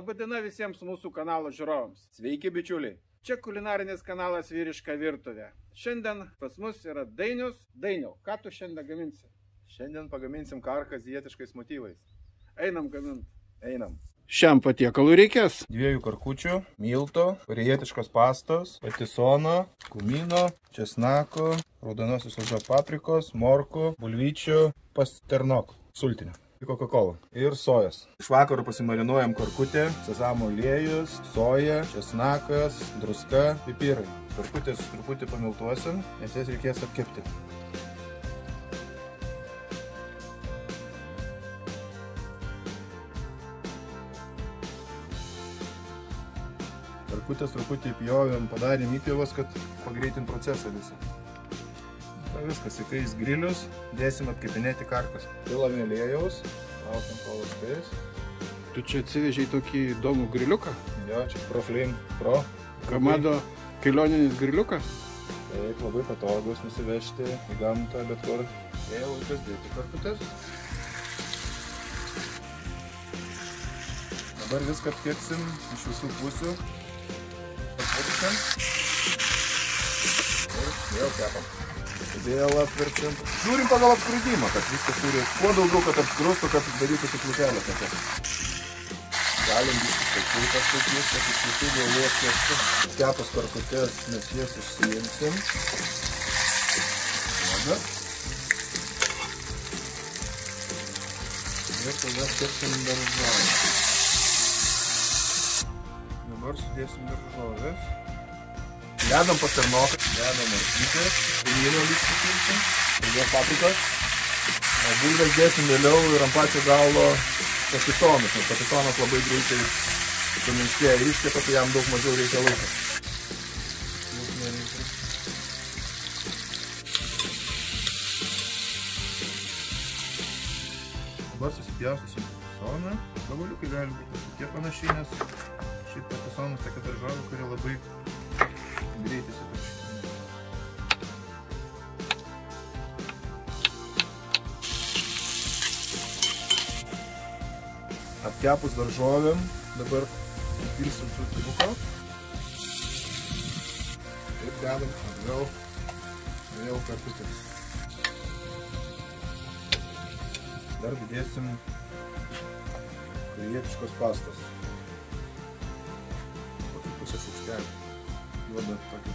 Labadiena visiems mūsų kanalo žiūrovams. Sveiki, bičiuliai. Čia kulinarinis kanalas Vyriška virtuvė. Šiandien pas mus yra Dainius. Dainiau, ką tu šiandien gaminsi? Šiandien pagaminsim karką azijietiškais motyvais. Einam gaminti. Einam. Šiam patiekalui reikės Dviejų karkučių, milto, korėjietiškos pastos, patisono, kumino, česnako, raudonosios ožio paprikos, morkų, bulvyčių, pasternoko, sultinio. Coca-Cola ir sojas. Iš vakaro pasimarinuojam karkutę, sezamo aliejus, soja, česnakas, druska, pipirai. Karkutės truputį pamiltuosim, nes jas reikės apkepti. Karkutės truputį įpjovėm, padarėm įpjovas, kad pagreitint procesą visą. Na viskas, įkais grilius, dėsim apkepinėti karkas. Pilame aliejaus, laukiam kol užkais. Tu čia atsivežiai tokį įdomų griliuką? Jo, čia Proflame Pro. Kamado kelioninis griliukas? Taip, labai patogus nusivežti į gamtą, bet kur. Vėl laikas dėti karkutės. Dabar viską apkepsim iš visų pusių. Apvirksim. Ir vėl kepam. Vėl apvirksim. Žiūrim pagal apskrudimą, kad viskas turi kuo daugiau, kad apskrustų, kad darytųsi plutelė tokia. Galim viskas kulkas kaip viskas, iš visų galų apkepti. Kepus karkutės mes jas išsiimsim. Uodą. Ir tada kepsim daržovę. Dabar sudėsim daržovės. Dedam pasternoką, dedam marsytės, kaimyno lygti kilsim, tada paprikas. O bulves dėsim vėliau ir ant pačio galo patisonas, nes patisonas labai greitai suminkštėja iškepa, tai jam daug mažiau reikia laiko. Dabar susipjaustysim patisoną. Gabaliukai gali būti tokie panašiai, nes šiaip patisonas tokia daržovė, kuri labai greitai sutarškina. Apkepus daržovėm, dabar įpilsim sultinuką. Ir dedam atgal vėl karkutės. Dar didėsim korėjietiškos pastos. Kokį pusę šaukštelį. Juoda tokį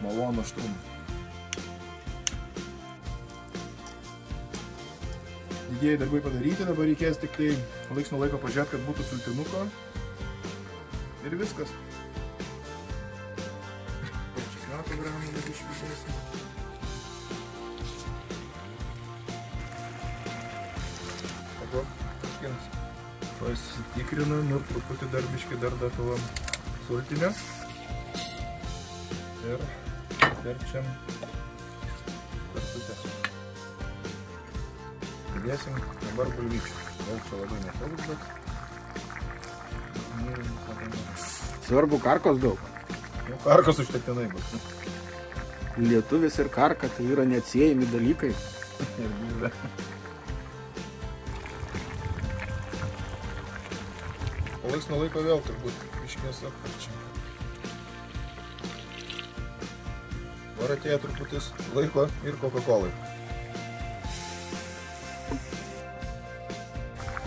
malonų aštrumą. Didieji darbai padaryti, dabar reikės tik tai laiks nuo laiko pažiūrėti, kad būtų sultinuko. Ir viskas. Česnako gramų mes išvisėsim. Ego, kažkiems. Pasitikrinam ir truputį dar biškį dar datuojam sultinio. Ir verčiam kartutės. Pridėsim dabar bulvyčių. Gal čia labai nesvarbu, bet... Mylim, labai gerai. Svarbu karkos daug. Nu, karkas užtektinai bus. Lietuvis ir karka tai yra neatsiejami dalykai. Ir. Po laiks nuo laiko vėl turbūt iškės apkarčiam. Dabar atėjo truputis laiko ir Coca-Colai.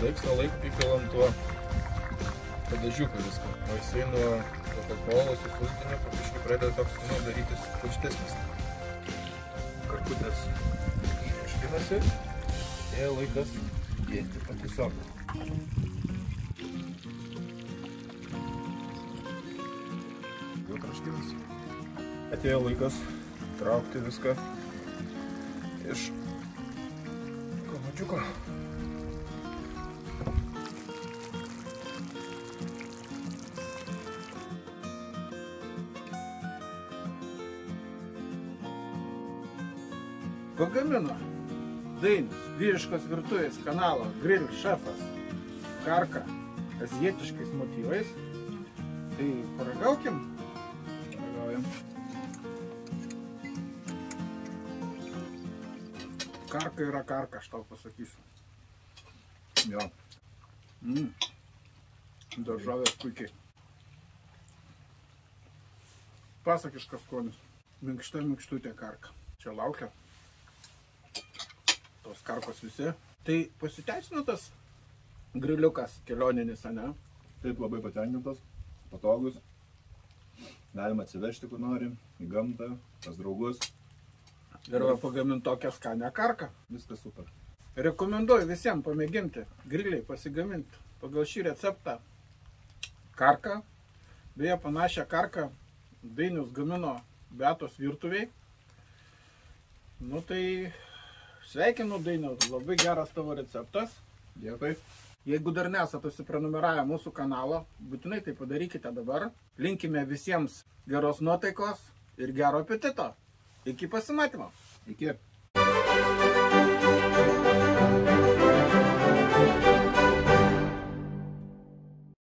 Laiks nuo laiko įpilam tuo padažiuką viską. O jisai nuo Coca-Cola su sultiniu papiškai pradeda toks, nu, darytis puštesnis. Karkutės iškinasi. Atėjo laikas dėti patiesiog. Jau traškinas. Atėjo laikas traukti viską iš kamadžiuko. Pagamino Dainis, vyriškos virtuvės kanalo Grill šefas. Karka azijietiškais motyvais. Tai paragaukim. Ragaujam. Karka yra karka, aš tau pasakysiu. Jo. Mm. Daržovės puikiai. Pasakiškas skonis. Minkšta minkštutė karka. Čia laukia. Tos karkos visi. Tai pasiteisino tas griliukas kelioninis, ne? Taip labai patenkintas, patogus. Galima atsivežti, kur nori, į gamtą, pas draugus. Ir va pagaminti tokią skanę karką. Viskas super. Rekomenduoju visiems pamėginti griliai pasigaminti pagal šį receptą karką. Beje, panašią karką Dainius gamino Beatos virtuviai. Nu tai sveikinu Dainius, labai geras tavo receptas. Dėkui. Jeigu dar nesate užsiprenumeravę mūsų kanalą, būtinai tai padarykite dabar. Linkime visiems geros nuotaikos ir gero apetito. Iki pasimatymo. Iki.